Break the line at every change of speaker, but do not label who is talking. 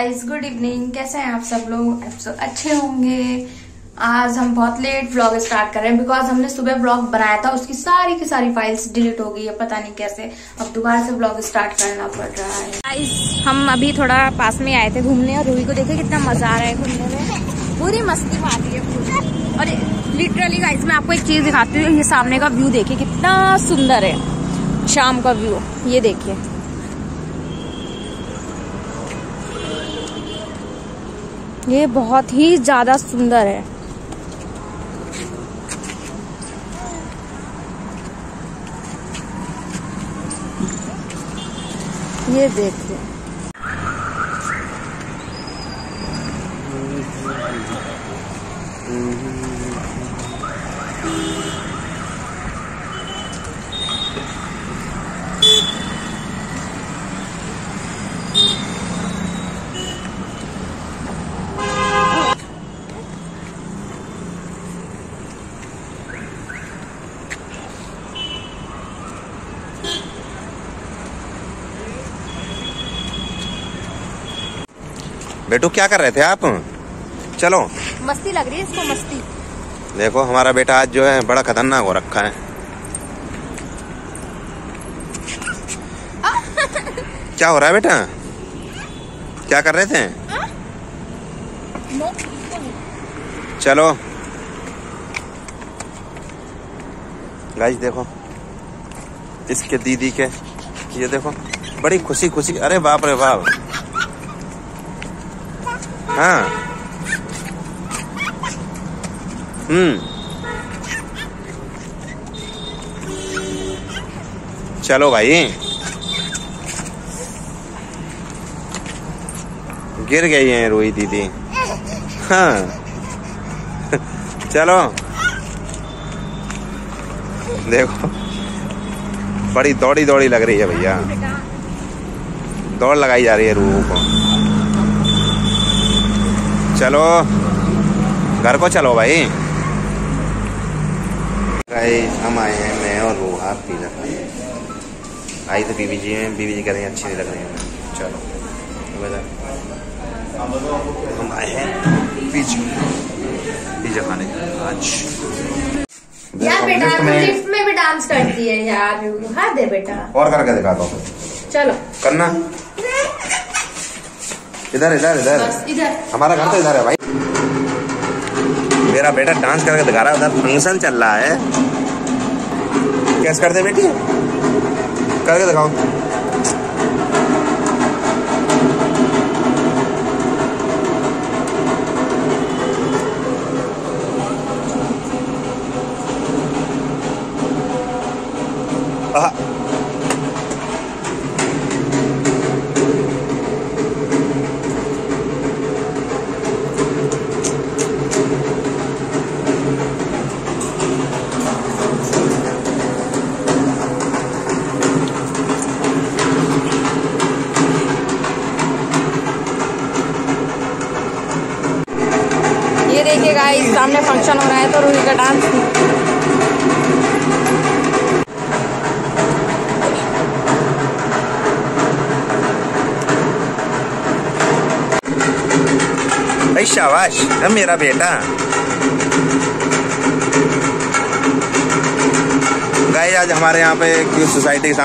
Guys good evening कैसे हैं आप सब लोग? आप सब अच्छे होंगे। आज हम बहुत लेट व्लॉग स्टार्ट कर रहे हैं बिकॉज़ हमने सुबह व्लॉग बनाया था, उसकी सारी की सारी फाइल्स डिलीट हो गई है, पता नहीं कैसे। अब दोबारा से व्लॉग स्टार्ट करना पड़ रहा है। गाइस हम अभी थोड़ा पास में आए थे घूमने और रूही को देखे कितना मज़ा आ रहा है घूमने में। पूरी मस्ती मारी है और लिटरली गाइस मैं आपको एक चीज़ दिखाती हूँ, ये सामने का व्यू देखिए, कितना सुंदर है। शाम का व्यू ये देखिए। ये बहुत ही ज़्यादा सुंदर है। ये देखिए।
बेटू क्या कर रहे थे आप? चलो।
मस्ती लग रही है इसको मस्ती।
देखो हमारा बेटा आज जो है बड़ा खतरनाक हो रखा है। क्या हो रहा है बेटा? क्या कर रहे थे? चलो। गाइस देखो। इसके दीदी के ये देखो। बड़ी खुशी खुशी अरे बाप रे बाप। हाँ। हम्म। चलो भाई। गिर गई है रोई दीदी। हाँ। चलो। देखो। बड़ी दौड़ी दौड़ी लग रही है भैया। दौड़ लगाई जा रही है रूह को। चलो। घर को चलो भाई। गाइस हम आए हैं मैं और रोहा पिज्जा खाने आई तो बीबी जी हैं बीबी जी कह रही हैं अच्छी नहीं लग रही है। चलो हम आए हैं पिज्जा पिज्जा खाने। आज।
यार बेटा
लिफ्ट में
भी डांस करती है यार। हाथ दे बेटा।
और करके दिखाता हूँ।
चलो।
करना। इधर इधर इधर।
इधर।
हमारा घर तो इधर है भाई। मेरा बेटा डांस करके दिखा रहा है उधर फ़ंक्शन चल रहा है। कैसे करते बेटी? करके दिखाओ। आहा।
देखिए गाइस सामने फ़ंक्शन हो रहा है तो रूही का डांस
शाबाश मेरा बेटा। गाय आज हमारे यहाँ पे सोसाइटी के सामने